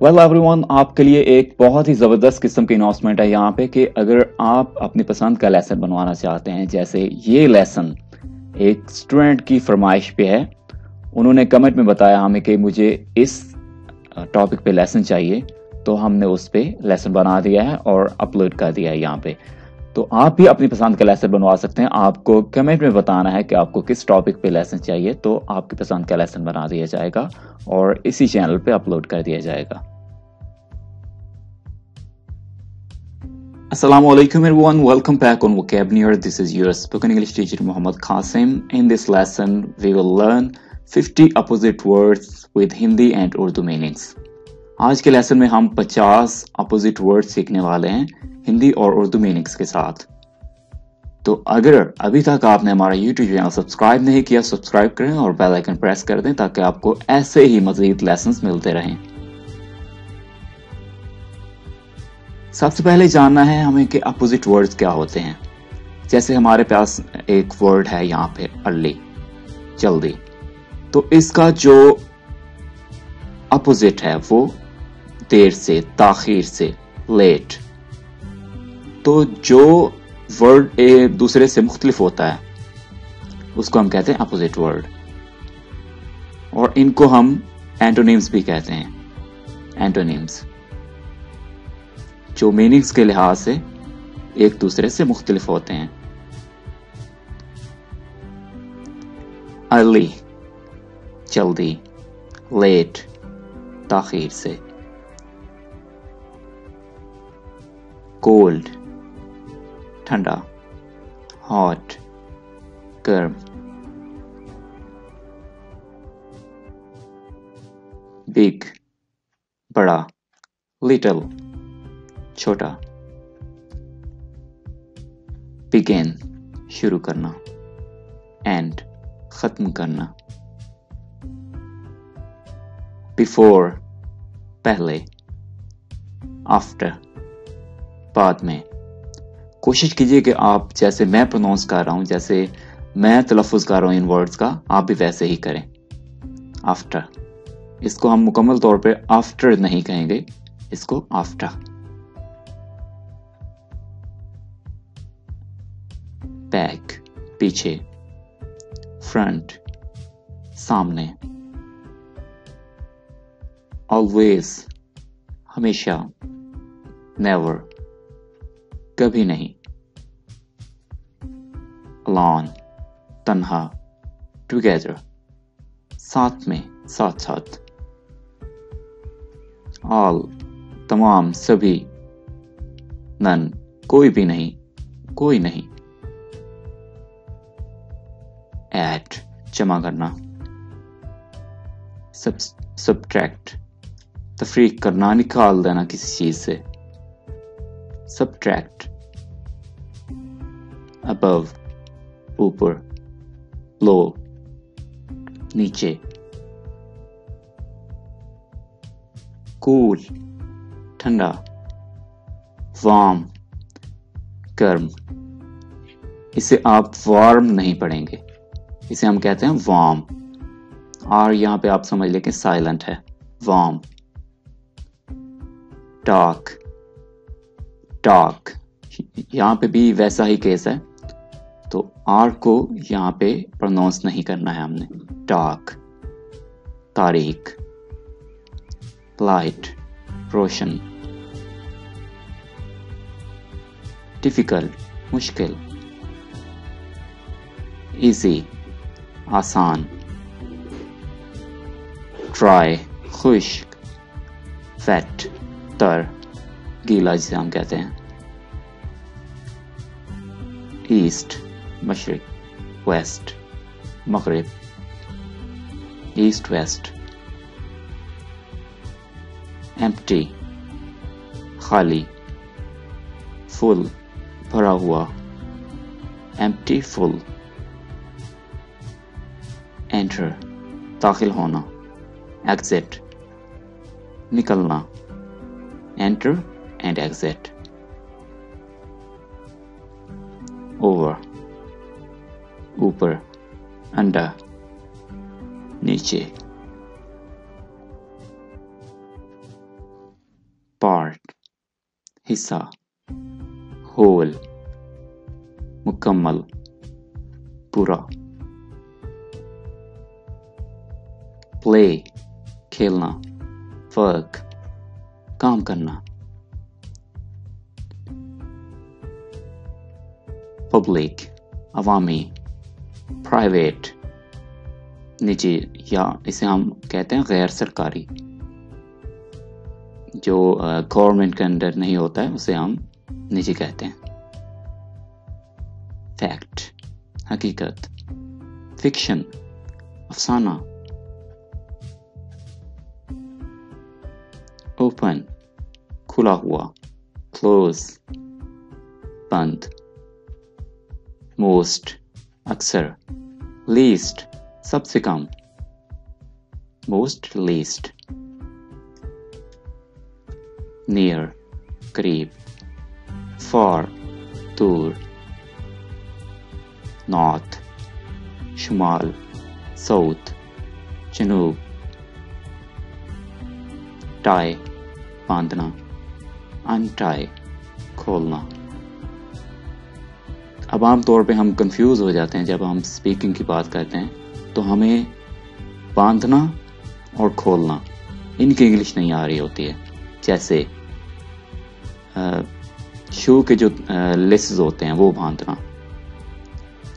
Well well, everyone आपके लिए एक बहुत ही ज़बरदस्त किस्म की अनाउंसमेंट है यहाँ पे कि अगर आप अपनी पसंद का लेसन बनवाना चाहते हैं जैसे ये लेसन एक स्टूडेंट की फरमाइश पे है। उन्होंने कमेंट में बताया हमें कि मुझे इस टॉपिक पे लेसन चाहिए तो हमने उस पर लेसन बना दिया है और अपलोड कर दिया है यहाँ पे। तो आप भी अपनी पसंद का लेसन बनवा सकते हैं। आपको कमेंट में बताना है कि आपको किस टॉपिक पे लेसन चाहिए तो आपकी पसंद का लेसन बना दिया जाएगा और इसी चैनल पे अपलोड कर दिया जाएगा। Assalamu alaikum everyone, welcome back on Vocabulary. This is your spoken English teacher Muhammad Qasim. In this lesson, we will learn 50 opposite words with Hindi and Urdu meanings. आज के लेसन में हम 50 opposite word सीखने वाले हैं हिंदी और Urdu meanings के साथ तो अगर अभी तक आपने हमारा यूट्यूब चैनल सब्सक्राइब नहीं किया सब्सक्राइब करें और बेल आइकन प्रेस कर दें ताकि आपको ऐसे ही मजीद लेसन मिलते रहें सबसे पहले जानना है हमें कि अपोजिट वर्ड्स क्या होते हैं। जैसे हमारे पास एक वर्ड है यहाँ पे अर्ली जल्दी। तो इसका जो अपोजिट है, वो देर से, ताखिर से लेट तो जो वर्ड एक दूसरे से मुख्तलिफ़ होता है, उसको हम कहते हैं अपोजिट वर्ड और इनको हम एंटोनिम्स भी कहते हैं एंटोनिम्स जो मीनिंग्स के लिहाज से एक दूसरे से मुख्तलिफ़ होते हैं। अर्ली जल्दी लेट ताखिर से। कोल्ड ठंडा हॉट गर्म। बिग बड़ा लिटल छोटा। बिगेन शुरू करना। एंड खत्म करना। बिफोर पहले। आफ्टर बाद में। कोशिश कीजिए कि आप जैसे मैं प्रोनाउंस कर रहा हूँ, जैसे मैं तलफ़ कर रहा हूँ इन वर्ड्स का, आप भी वैसे ही करें। आफ्टर इसको हम मुकम्मल तौर पे आफ्टर नहीं कहेंगे, इसको आफ्टर पीछे फ्रंट सामने। ऑलवेज हमेशा नेवर कभी नहीं। अलॉन तन्हा टुगेदर साथ में साथ साथ ऑल तमाम, सभी, नन, कोई भी नहीं, कोई नहीं। एड जमा करना। सब सब्ट्रैक्ट तफरीक करना निकाल देना किसी चीज़ से। सब्ट्रैक्ट above ऊपर low नीचे। कूल ठंडा। Warm गर्म। इसे आप वार्म नहीं पढ़ेंगे। इसे हम कहते हैं वार्म। और यहाँ पे आप समझ लें कि साइलेंट है। वार्म। डार्क। डार्क। यहाँ पे भी वैसा ही केस है। तो आर को यहाँ पे प्रोनाउंस नहीं करना है हमने। डार्क। तारीख। लाइट। रोशन। डिफ़िकल्ट। मुश्किल। इजी। आसान ड्राई खुश्क फैट तर गीला जिसे हम कहते हैं। ईस्ट मशरक वेस्ट मगरब ईस्ट वेस्ट एम्प्टी खाली फुल भरा हुआ। एम्प्टी फुल एंटर दाखिल होना. एग्जिट निकलना. एंटर एंड एग्जिट ओवर ऊपर. अंडा नीचे. पार्ट हिस्सा. होल मुकम्मल. पूरा. प्ले खेलना वर्क काम करना। पब्लिक अवामी प्राइवेट निजी, या इसे हम कहते हैं गैर सरकारी। जो गवर्नमेंट के अंडर नहीं होता है, उसे हम निजी कहते हैं। फैक्ट हकीकत फिक्शन अफसाना। ओपन खुला हुआ क्लोज बंद मोस्ट अक्सर लीस्ट सबसे कम मोस्ट लीस्ट नियर करीब फॉर दूर नॉर्थ शुमाल साउथ जनूब टाई बांधना अनटाई खोलना। अब आम तौर पे हम कंफ्यूज हो जाते हैं जब हम स्पीकिंग की बात करते हैं तो हमें बांधना और खोलना, इनकी इंग्लिश नहीं आ रही होती है। जैसे शू के जो लेसेस होते हैं, वो बांधना।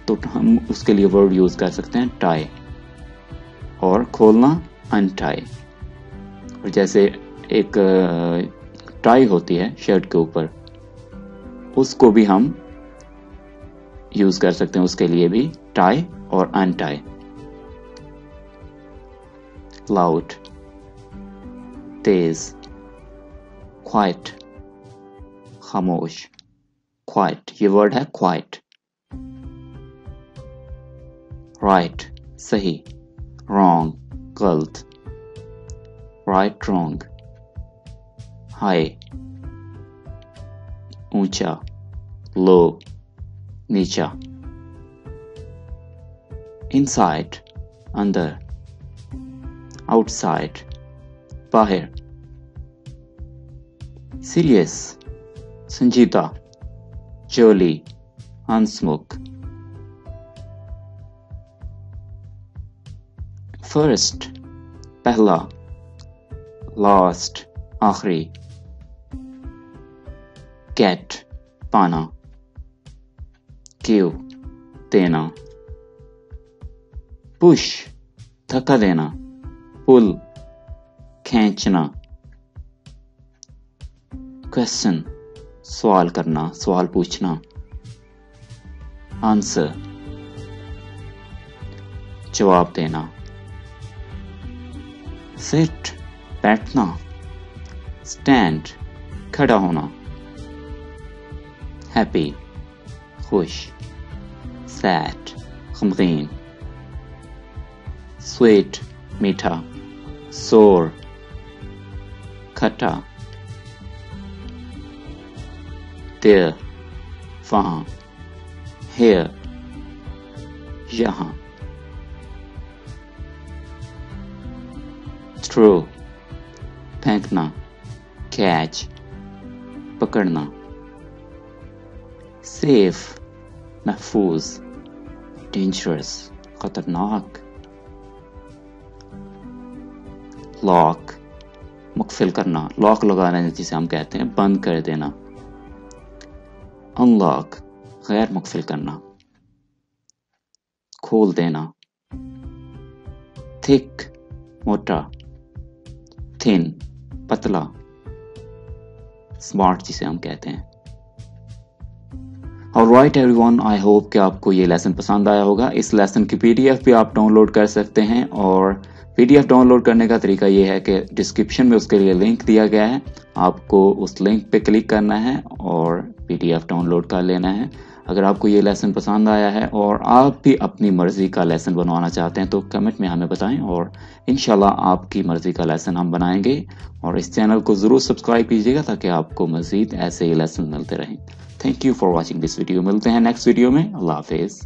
तो हम उसके लिए वर्ड यूज़ कर सकते हैं टाई और खोलना अनटाई और जैसे एक टाई होती है शर्ट के ऊपर। उसको भी हम यूज़ कर सकते हैं, उसके लिए भी टाई और अनटाई लाउड तेज क्वाइट खामोश। क्वाइट ये वर्ड है क्वाइट राइट सही। रॉन्ग गलत। राइट रॉन्ग हाई ऊँचा लो नीचा इनसाइड अंदर आउटसाइड बाहर सीरियस संजीता जोली हंसमुख फ़र्स्ट पहला लास्ट आखिरी कैट पाना। क्यू देना। पुश धक्का देना। पुल खींचना। क्वेश्चन सवाल करना, सवाल पूछना। आंसर जवाब देना। सिट बैठना। स्टैंड खड़ा होना। हैप्पी खुश सैड गमगीन स्वीट मीठा सोर खट्टा there, वहाँ here, यहाँ थ्रो फेंकना कैच पकड़ना सेफ़ महफूज डेंजरस खतरनाक लॉक मुकफिल करना लॉक लगाना जिसे हम कहते हैं बंद कर देना अनलॉक गैर मुकफिल करना खोल देना थिक मोटा थिन पतला स्मार्ट जिसे हम कहते हैं और right everyone I hope कि आपको ये लेसन पसंद आया होगा। इस लेसन की पीडीएफ भी आप डाउनलोड कर सकते हैं और पीडीएफ डाउनलोड करने का तरीका ये है कि डिस्क्रिप्शन में उसके लिए लिंक दिया गया है। आपको उस लिंक पे क्लिक करना है और पीडीएफ डाउनलोड कर लेना है। अगर आपको ये लेसन पसंद आया है और आप भी अपनी मर्ज़ी का लेसन बनवाना चाहते हैं तो कमेंट में हमें बताएँ और इन आपकी मर्ज़ी का लेसन हम बनाएँगे। और इस चैनल को ज़रूर सब्सक्राइब कीजिएगा ताकि आपको मज़ीद ऐसे ही लेसन मिलते रहें। Thank you for watching this video मिलते हैं नेक्स्ट वीडियो में। अल्लाह हाफिज़।